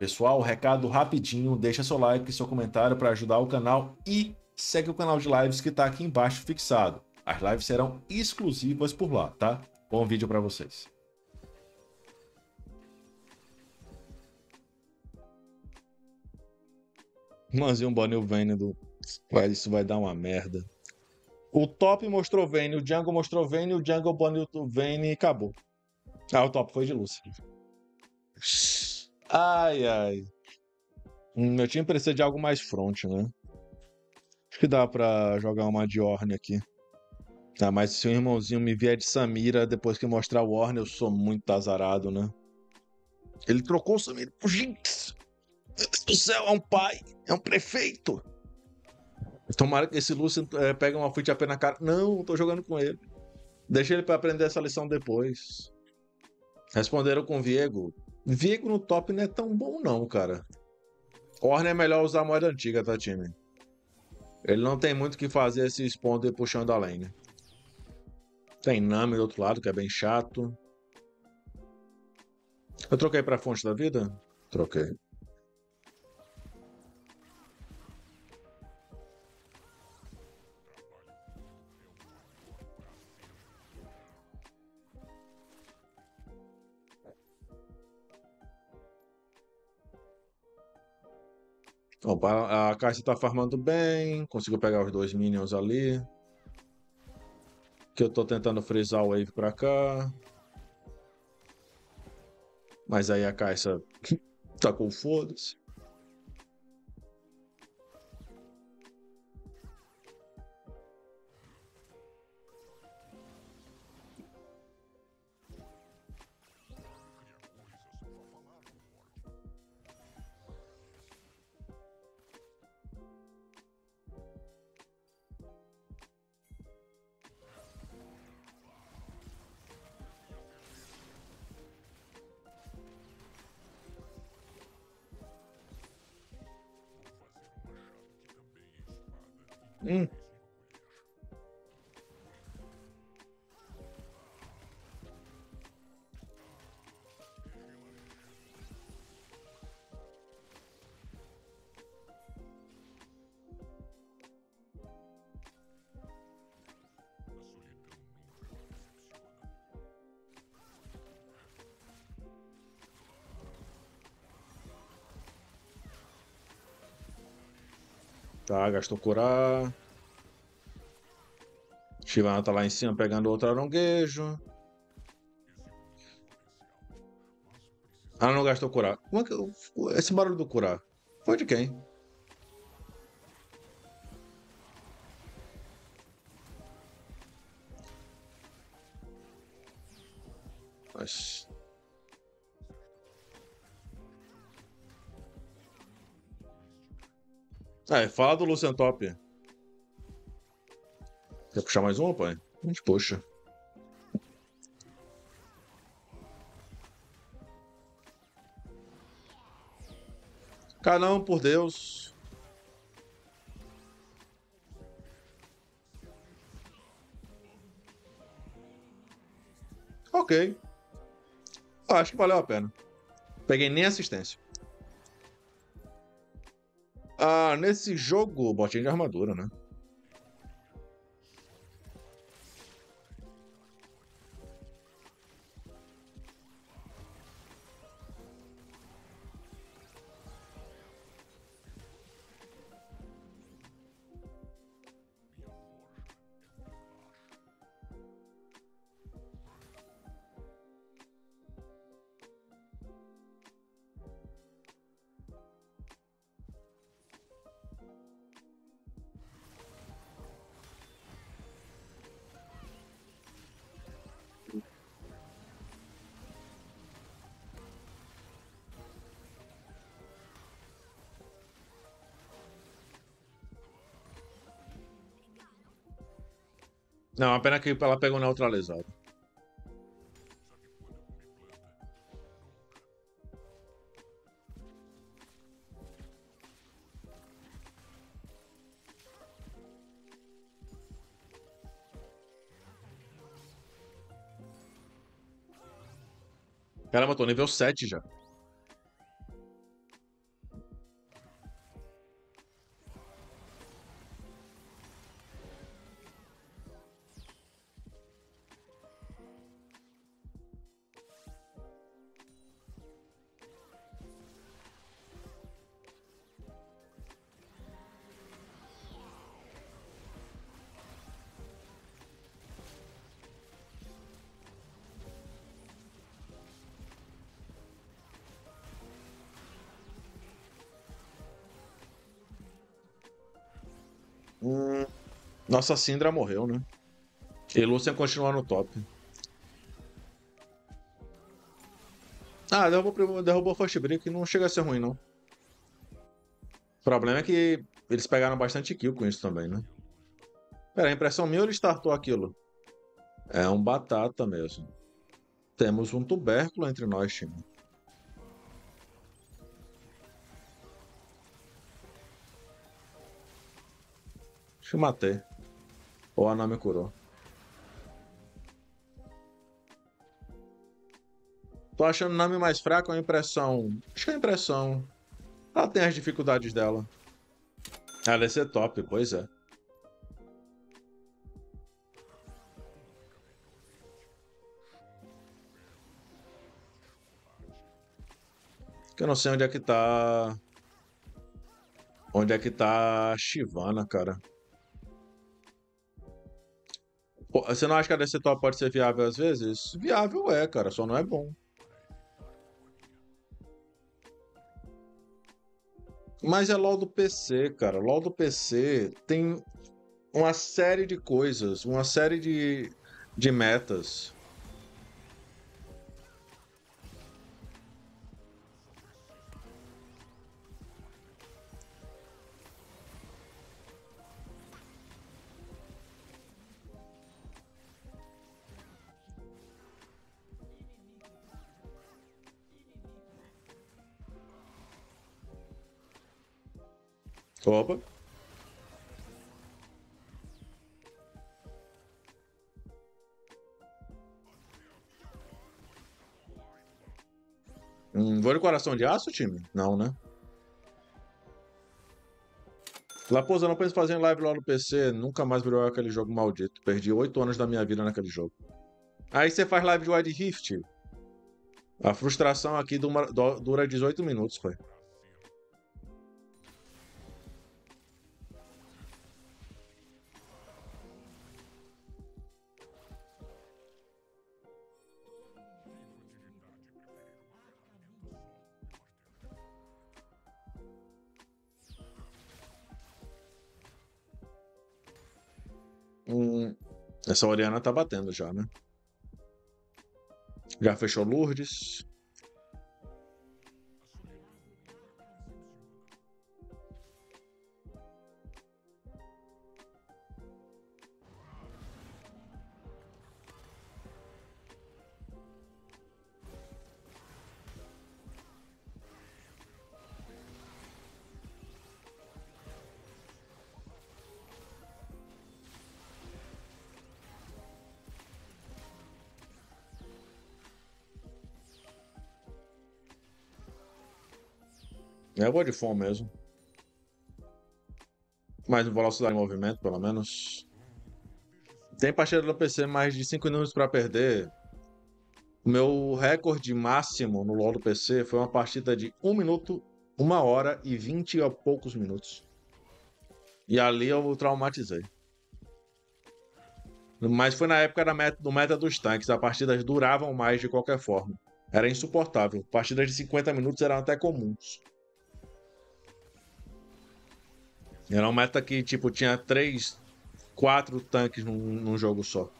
Pessoal, recado rapidinho, deixa seu like seu comentário para ajudar o canal e segue o canal de lives que está aqui embaixo fixado. As lives serão exclusivas por lá, tá? Bom vídeo para vocês. Mas e um Bonnie Vayne do... Vai, isso vai dar uma merda. O top mostrou Vayne, o Jungle mostrou Vayne, o Jungle baniu Vayne e acabou. Ah, o top foi de Lucy. Ai, ai. Hum, meu time precisa de algo mais front, né? Acho que dá pra jogar uma de Orne aqui. Tá, mas se o irmãozinho me vier de Samira depois que mostrar o Orne, eu sou muito azarado, né? Ele trocou o Samira por Jinx. Do céu, é um pai, é um prefeito. Tomara que esse Lúcio é, pegue uma fute AP na cara. Não, tô jogando com ele. Deixa ele para aprender essa lição depois. Responderam com Viego. Viego no top não é tão bom não, cara. Orne é melhor usar a moeda antiga, tá, time? Ele não tem muito o que fazer esse Sponder puxando a lane. Tem Nami do outro lado, que é bem chato. Eu troquei pra fonte da vida? Troquei. Opa, a Caixa tá farmando bem. Conseguiu pegar os dois minions ali. Que eu tô tentando frisar o wave pra cá. Mas aí a Caixa tá com foda-se. Hum. Tá, gastou curar. Shivana tá lá em cima pegando outro aronguejo. Ah, não gastou curar. Como é que esse barulho do curar? Foi de quem? É, fala do Lucian Top. Quer puxar mais uma, pai? A gente puxa. Caramba, por Deus. Ok. Acho que valeu a pena. Peguei nem assistência. Ah, nesse jogo, botinha de armadura, né? Não, a pena que ela pegou neutralizado. Caramba, tô nível 7 já. Hum, nossa Syndra morreu, né? E Lucian continua no top. Ah, derrubou, derrubou o First Break, não chega a ser ruim, não. O problema é que eles pegaram bastante kill com isso também, né? Pera, a impressão minha ou ele startou aquilo? É um batata mesmo. Temos um tubérculo entre nós, time. Acho que matei. Ou a Nami curou. Tô achando o Nami mais fraco ou a impressão? Acho que é a impressão. Ela tem as dificuldades dela. Ela ia ser top, pois é. Eu não sei onde é que tá. Onde é que tá a Shivana, cara. Você não acha que a DC Top pode ser viável às vezes? Viável é, cara, só não é bom. Mas é LoL do PC, cara. LoL do PC tem uma série de coisas, uma série de, de metas. Opa. Hum, vou de coração de aço, time? Não, né? Laposa, não penso fazer live lá no PC. Nunca mais virou aquele jogo maldito. Perdi oito anos da minha vida naquele jogo. Aí você faz live de Wide Rift. A frustração aqui dura 18 minutos, pai. Essa Oriana tá batendo já, né? Já fechou Lourdes. Eu vou de fome mesmo. Mais velocidade de movimento, pelo menos. Tem partida do PC mais de 5 minutos para perder. Meu recorde máximo no LoL do PC foi uma partida de 1 minuto, 1 hora e 20 a poucos minutos. E ali eu traumatizei. Mas foi na época da meta, do meta dos tanques. As partidas duravam mais de qualquer forma. Era insuportável. Partidas de 50 minutos eram até comuns. Era um meta que, tipo, tinha três, quatro tanques num, num jogo só.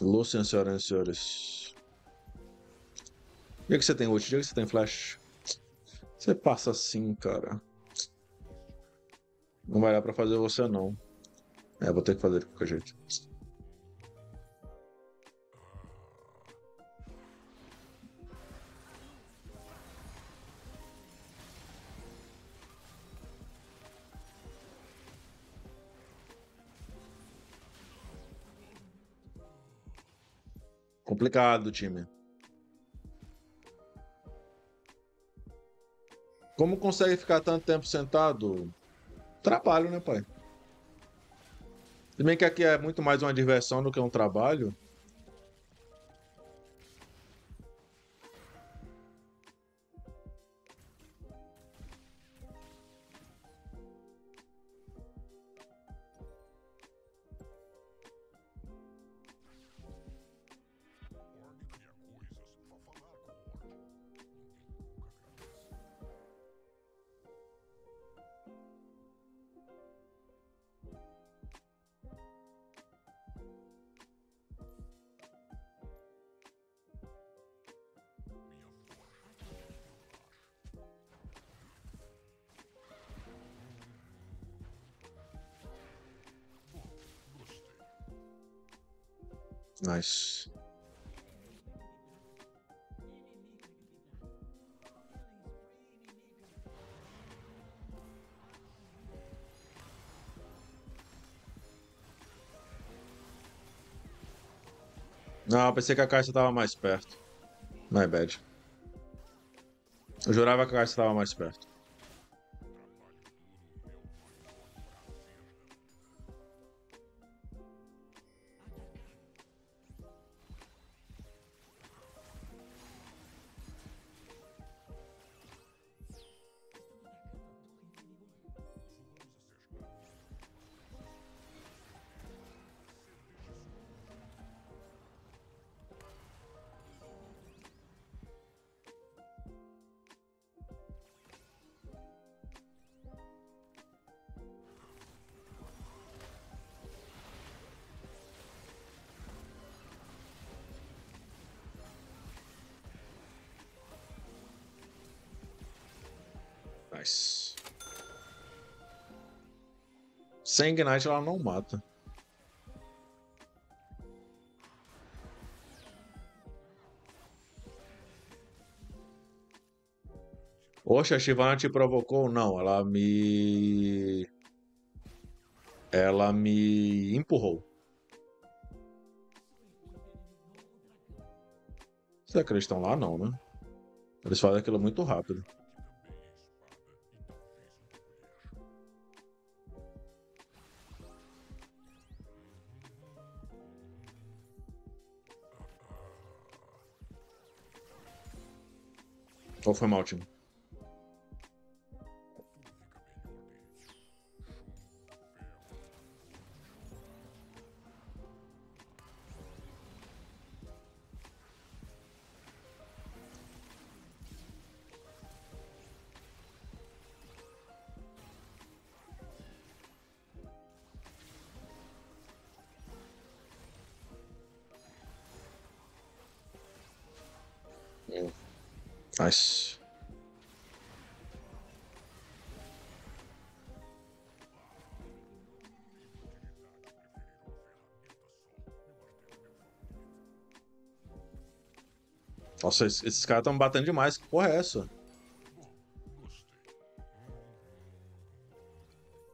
Lucian, senhoras e senhores. Dia que você tem ult, dia que você tem flash. Você passa assim, cara. Não vai dar pra fazer você, não. É, vou ter que fazer de qualquer jeito. Complicado, time. Como consegue ficar tanto tempo sentado? Trabalho, né, pai? Se bem que aqui é muito mais uma diversão do que um trabalho. Nice. Não, pensei que a caixa tava mais perto. My bad. Eu jurava que a caixa tava mais perto. Sem Ignite ela não mata. Oxe, a Shivana te provocou? Não, ela me. Ela me empurrou. Será que eles estão lá? Não, né? Eles fazem aquilo muito rápido. Qual foi mal, time? Nice. Nossa, esses, caras estão batendo demais. Que porra é essa?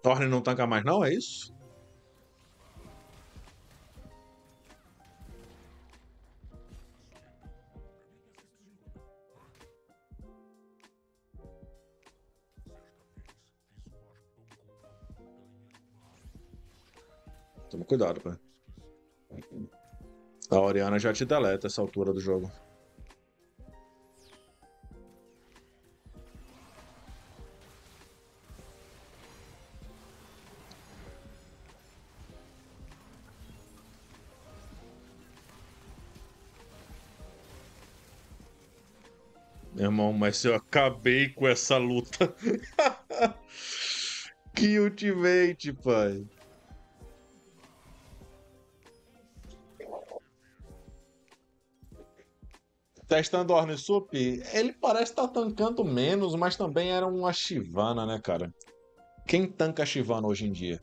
Thorne não tanca mais, não? É isso? Toma cuidado, pai. A Oriana já te deleta essa altura do jogo. Meu irmão, mas eu acabei com essa luta. que ultimate, pai. Testando o Ornisup, ele parece estar tá tancando menos, mas também era uma Shivana, né, cara? Quem tanca Shivana hoje em dia?